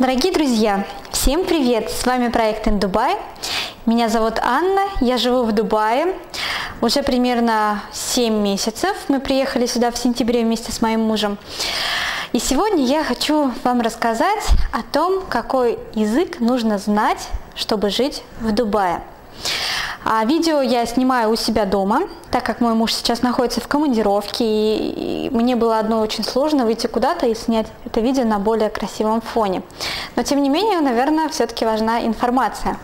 Дорогие друзья, всем привет! С вами проект In Dubai. Меня зовут Анна, я живу в Дубае. Уже примерно 7 месяцев. Мы приехали сюда в сентябре вместе с моим мужем. И сегодня я хочу вам рассказать о том, какой язык нужно знать, чтобы жить в Дубае. А видео я снимаю у себя дома, так как мой муж сейчас находится в командировке, и, мне было одно очень сложно выйти куда-то и снять это видео на более красивом фоне. Но тем не менее, наверное, все-таки важна информация.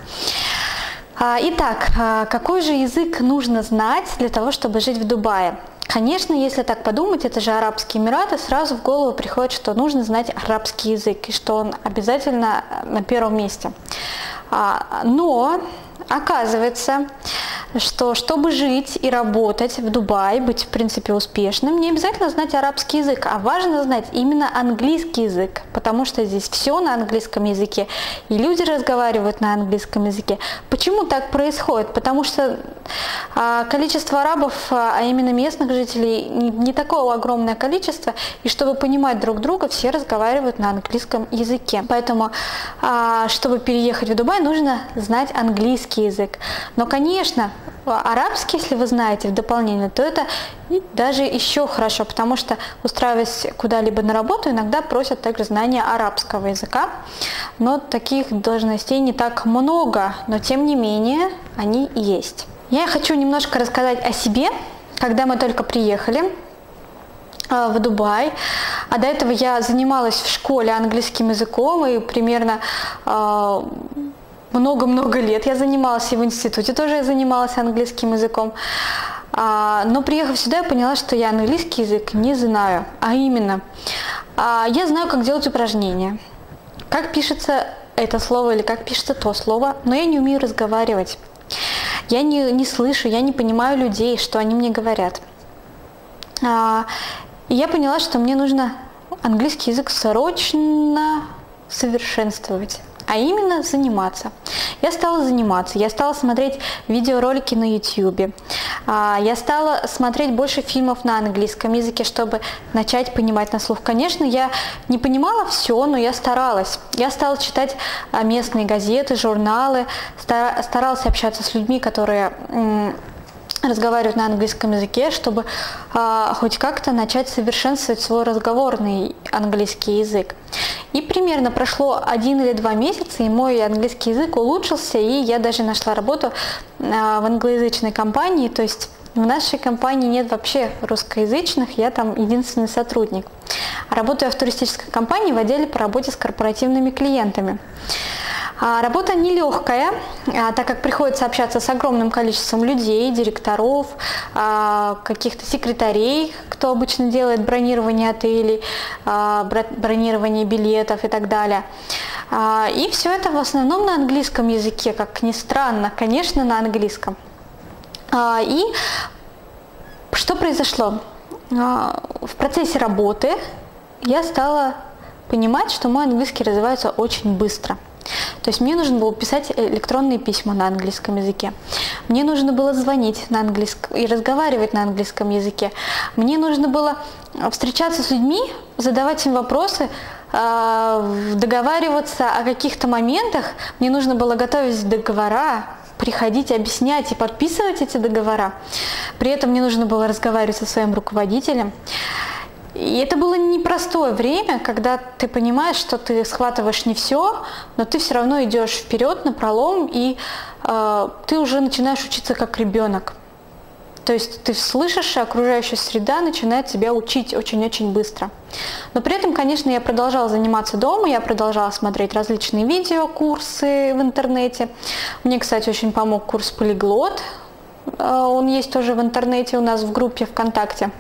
А, итак, а, какой же язык нужно знать для того, чтобы жить в Дубае? Конечно, если так подумать, это же Арабские Эмираты, сразу в голову приходит, что нужно знать арабский язык и что он обязательно на первом месте. А, но Оказывается, что чтобы жить и работать в Дубае, быть в принципе успешным, не обязательно знать арабский язык, а важно знать именно английский язык, потому что здесь все на английском языке, и люди разговаривают на английском языке. Почему так происходит? Потому что а, количество арабов, а именно местных жителей, не, не такое огромное количество, и чтобы понимать друг друга, все разговаривают на английском языке. Поэтому, а, чтобы переехать в Дубай, нужно знать английский язык. Но, конечно, арабский, если вы знаете в дополнение, то это даже еще хорошо, потому что устраиваясь куда-либо на работу, иногда просят также знания арабского языка. Но таких должностей не так много, но тем не менее они есть. Я хочу немножко рассказать о себе, когда мы только приехали э, в Дубай. А до этого я занималась в школе английским языком и примерно э, много-много лет я занималась, и в институте тоже я занималась английским языком. А, но приехав сюда, я поняла, что я английский язык не знаю. А именно, а, я знаю, как делать упражнения, как пишется это слово или как пишется то слово, но я не умею разговаривать. Я не, не слышу, я не понимаю людей, что они мне говорят. А, и я поняла, что мне нужно английский язык срочно совершенствовать а именно заниматься. Я стала заниматься, я стала смотреть видеоролики на YouTube, а, я стала смотреть больше фильмов на английском языке, чтобы начать понимать на слух. Конечно, я не понимала все, но я старалась. Я стала читать а, местные газеты, журналы, старалась общаться с людьми, которые разговаривать на английском языке, чтобы а, хоть как-то начать совершенствовать свой разговорный английский язык. И примерно прошло один или два месяца, и мой английский язык улучшился, и я даже нашла работу а, в англоязычной компании, то есть в нашей компании нет вообще русскоязычных, я там единственный сотрудник. Работаю в туристической компании в отделе по работе с корпоративными клиентами. А, работа нелегкая, а, так как приходится общаться с огромным количеством людей, директоров, а, каких-то секретарей, кто обычно делает бронирование отелей, бронирование билетов и так далее. И все это в основном на английском языке, как ни странно, конечно, на английском. И что произошло? В процессе работы я стала понимать, что мой английский развивается очень быстро – то есть мне нужно было писать электронные письма на английском языке. Мне нужно было звонить на английском и разговаривать на английском языке. Мне нужно было встречаться с людьми, задавать им вопросы, а, договариваться о каких-то моментах. Мне нужно было готовить договора, приходить, объяснять и подписывать эти договора. При этом мне нужно было разговаривать со своим руководителем. И это было непростое время, когда ты понимаешь, что ты схватываешь не все, но ты все равно идешь вперед на пролом, и э, ты уже начинаешь учиться как ребенок. То есть ты слышишь, и окружающая среда начинает тебя учить очень-очень быстро. Но при этом, конечно, я продолжала заниматься дома, я продолжала смотреть различные видео, курсы в интернете. Мне, кстати, очень помог курс «Полиглот». Э, он есть тоже в интернете у нас в группе ВКонтакте.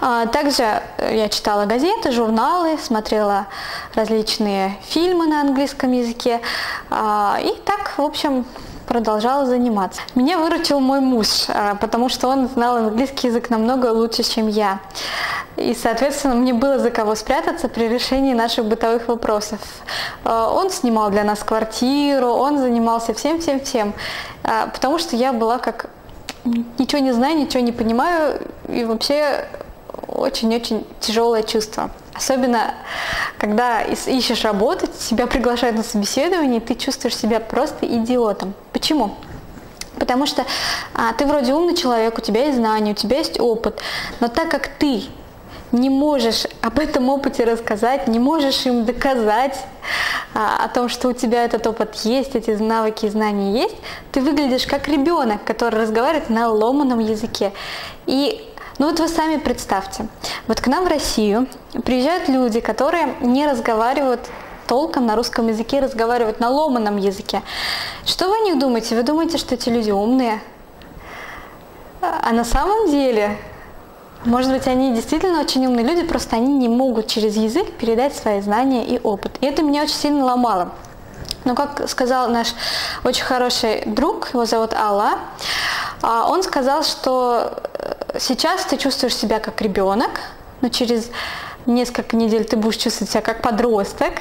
А, также э, я читала газеты, журналы, смотрела различные фильмы на английском языке. А, и так, в общем, продолжала заниматься. Меня выручил мой муж, а, потому что он знал английский язык намного лучше, чем я. И, соответственно, мне было за кого спрятаться при решении наших бытовых вопросов. Он снимал для нас квартиру, он занимался всем-всем-всем, потому что я была как ничего не знаю, ничего не понимаю, и вообще очень-очень тяжелое чувство. Особенно, когда ищешь работу, тебя приглашают на собеседование, и ты чувствуешь себя просто идиотом. Почему? Потому что а, ты вроде умный человек, у тебя есть знания, у тебя есть опыт, но так как ты не можешь об этом опыте рассказать, не можешь им доказать а, о том, что у тебя этот опыт есть, эти навыки и знания есть, ты выглядишь как ребенок, который разговаривает на ломаном языке. И ну вот вы сами представьте, вот к нам в Россию приезжают люди, которые не разговаривают толком на русском языке, разговаривают на ломаном языке. Что вы о них думаете? Вы думаете, что эти люди умные? А на самом деле может быть, они действительно очень умные люди, просто они не могут через язык передать свои знания и опыт. И это меня очень сильно ломало. Но как сказал наш очень хороший друг, его зовут Алла, а, он сказал, что сейчас ты чувствуешь себя как ребенок, но через несколько недель ты будешь чувствовать себя как подросток,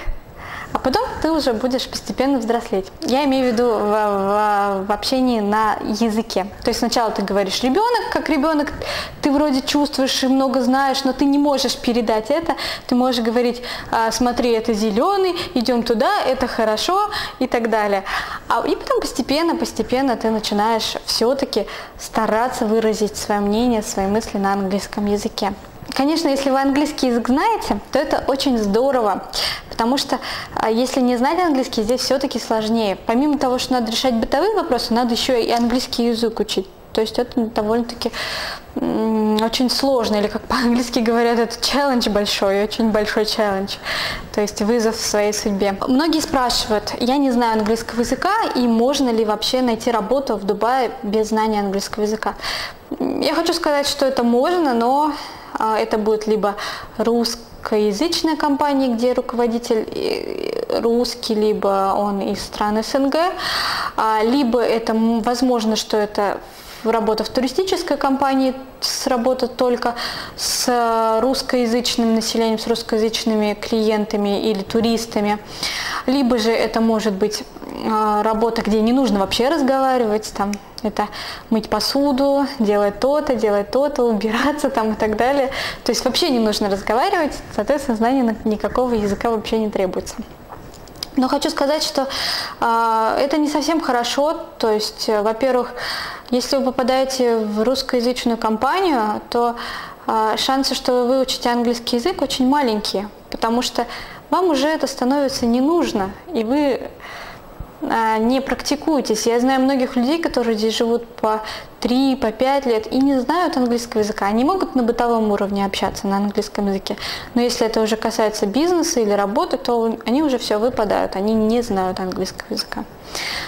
а потом ты уже будешь постепенно взрослеть. Я имею в виду в, в, в общении на языке. То есть сначала ты говоришь ребенок, как ребенок, ты вроде чувствуешь и много знаешь, но ты не можешь передать это. Ты можешь говорить, а, смотри, это зеленый, идем туда, это хорошо и так далее. А, и потом постепенно, постепенно ты начинаешь все-таки стараться выразить свое мнение, свои мысли на английском языке. Конечно, если вы английский язык знаете, то это очень здорово, потому что а, если не знать английский, здесь все-таки сложнее. Помимо того, что надо решать бытовые вопросы, надо еще и английский язык учить. То есть это довольно-таки очень сложно, или как по-английски говорят, это челлендж большой, очень большой челлендж, то есть вызов в своей судьбе. Многие спрашивают, я не знаю английского языка, и можно ли вообще найти работу в Дубае без знания английского языка? Я хочу сказать, что это можно, но это будет либо русскоязычная компания, где руководитель э, русский, либо он из стран СНГ, а, либо это возможно, что это работа в туристической компании, с работа только с русскоязычным населением, с русскоязычными клиентами или туристами. Либо же это может быть а, работа, где не нужно вообще разговаривать, там это мыть посуду, делать то-то, делать то-то, убираться там и так далее. То есть вообще не нужно разговаривать, соответственно, знания никакого языка вообще не требуется. Но хочу сказать, что э, это не совсем хорошо. То есть, э, во-первых, если вы попадаете в русскоязычную компанию, то э, шансы, что вы выучите английский язык, очень маленькие, потому что вам уже это становится не нужно, и вы а, не практикуетесь. Я знаю многих людей, которые здесь живут по 3, по 5 лет и не знают английского языка. Они могут на бытовом уровне общаться на английском языке, но если это уже касается бизнеса или работы, то они уже все выпадают, они не знают английского языка.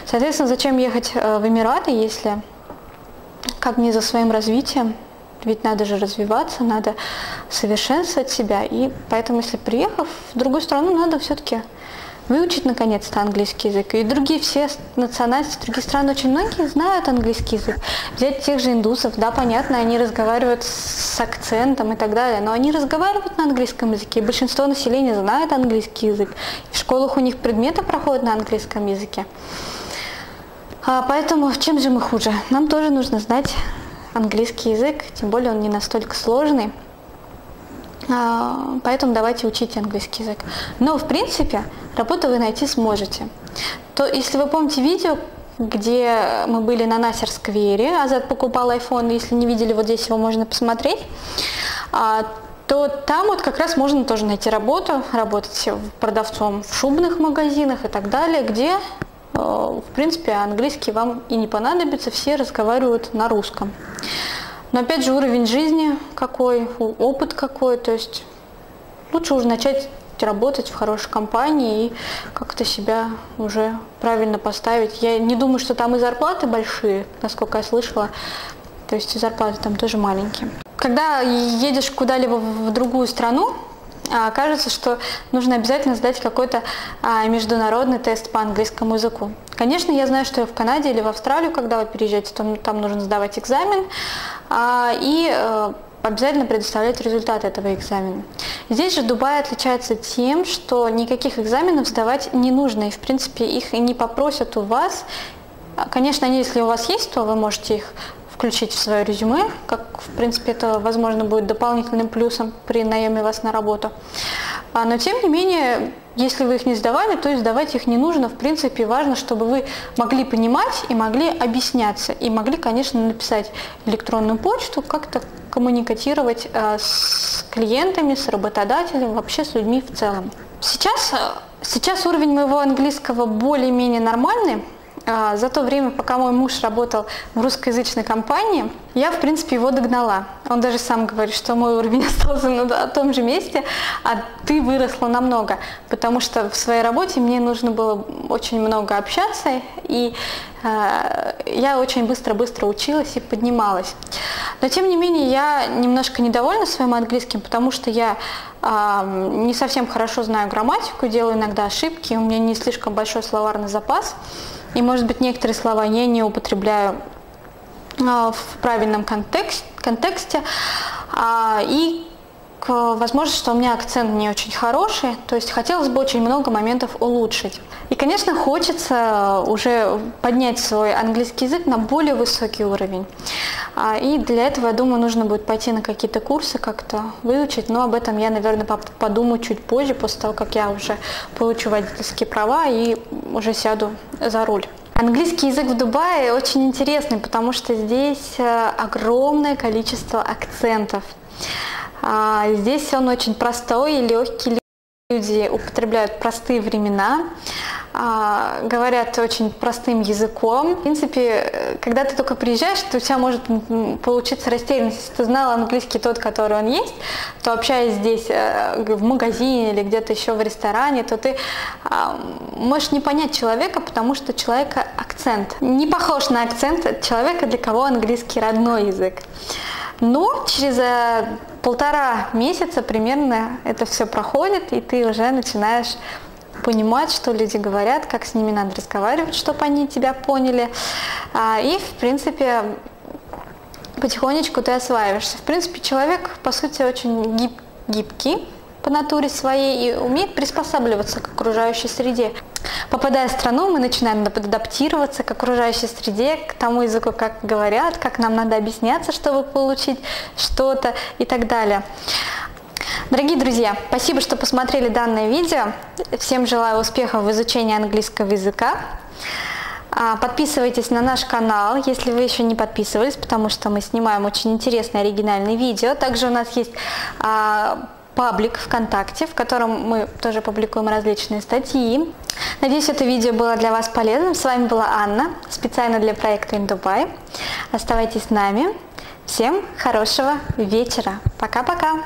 Соответственно, зачем ехать э, в Эмираты, если как не за своим развитием, ведь надо же развиваться, надо совершенствовать себя, и поэтому, если приехав в другую страну, надо все-таки выучить наконец-то английский язык. И другие все национальности, другие страны, очень многие знают английский язык. Взять тех же индусов, да, понятно, они разговаривают с акцентом и так далее, но они разговаривают на английском языке. большинство населения знает английский язык. В школах у них предметы проходят на английском языке. А поэтому чем же мы хуже? Нам тоже нужно знать английский язык, тем более он не настолько сложный. А, поэтому давайте учить английский язык. Но, в принципе, работу вы найти сможете. То, если вы помните видео, где мы были на Насер-сквере, Азат покупал iPhone, если не видели, вот здесь его можно посмотреть, а, то там вот как раз можно тоже найти работу, работать продавцом в шубных магазинах и так далее, где, э, в принципе, английский вам и не понадобится, все разговаривают на русском. Но опять же уровень жизни какой, опыт какой, то есть лучше уже начать работать в хорошей компании и как-то себя уже правильно поставить. Я не думаю, что там и зарплаты большие, насколько я слышала, то есть и зарплаты там тоже маленькие. Когда едешь куда-либо в другую страну, а, кажется, что нужно обязательно сдать какой-то а, международный тест по английскому языку. Конечно, я знаю, что в Канаде или в Австралию, когда вы переезжаете, то там нужно сдавать экзамен и э, обязательно предоставлять результаты этого экзамена. Здесь же Дубай отличается тем, что никаких экзаменов сдавать не нужно, и в принципе их не попросят у вас. Конечно, если у вас есть, то вы можете их включить в свое резюме, как, в принципе, это, возможно, будет дополнительным плюсом при наеме вас на работу. А, но, тем не менее, если вы их не сдавали, то и сдавать их не нужно. В принципе, важно, чтобы вы могли понимать и могли объясняться. И могли, конечно, написать электронную почту, как-то коммуникатировать э, с клиентами, с работодателем, вообще с людьми в целом. Сейчас, э, сейчас уровень моего английского более-менее нормальный. А, за то время, пока мой муж работал в русскоязычной компании, я, в принципе, его догнала. Он даже сам говорит, что мой уровень остался на том же месте, а ты выросла намного, потому что в своей работе мне нужно было очень много общаться, и э, я очень быстро-быстро училась и поднималась. Но, тем не менее, я немножко недовольна своим английским, потому что я э, не совсем хорошо знаю грамматику, делаю иногда ошибки, у меня не слишком большой словарный запас. И, может быть, некоторые слова я не употребляю а, в правильном контексте, контексте. А, и возможно, что у меня акцент не очень хороший, то есть хотелось бы очень много моментов улучшить. И, конечно, хочется уже поднять свой английский язык на более высокий уровень. А, и для этого, я думаю, нужно будет пойти на какие-то курсы, как-то выучить, но об этом я, наверное, подумаю чуть позже, после того, как я уже получу водительские права и уже сяду за руль. Английский язык в Дубае очень интересный, потому что здесь э, огромное количество акцентов. А, здесь он очень простой и легкий. Люди употребляют простые времена, а, говорят очень простым языком. В принципе, когда ты только приезжаешь, то у тебя может получиться растерянность. Если ты знал английский тот, который он есть, то общаясь здесь э, в магазине или где-то еще в ресторане, то ты а, можешь не понять человека, потому что человека акцент не похож на акцент человека, для кого английский родной язык. Но через э, полтора месяца примерно это все проходит, и ты уже начинаешь понимать, что люди говорят, как с ними надо разговаривать, чтобы они тебя поняли. А, и, в принципе, потихонечку ты осваиваешься. В принципе, человек, по сути, очень гиб гибкий по натуре своей и умеет приспосабливаться к окружающей среде. Попадая в страну, мы начинаем адаптироваться к окружающей среде, к тому языку, как говорят, как нам надо объясняться, чтобы получить что-то и так далее. Дорогие друзья, спасибо, что посмотрели данное видео. Всем желаю успехов в изучении английского языка. А, подписывайтесь на наш канал, если вы еще не подписывались, потому что мы снимаем очень интересные оригинальные видео. Также у нас есть а, паблик ВКонтакте, в котором мы тоже публикуем различные статьи. Надеюсь, это видео было для вас полезным. С вами была Анна, специально для проекта Индубай. Оставайтесь с нами. Всем хорошего вечера. Пока-пока.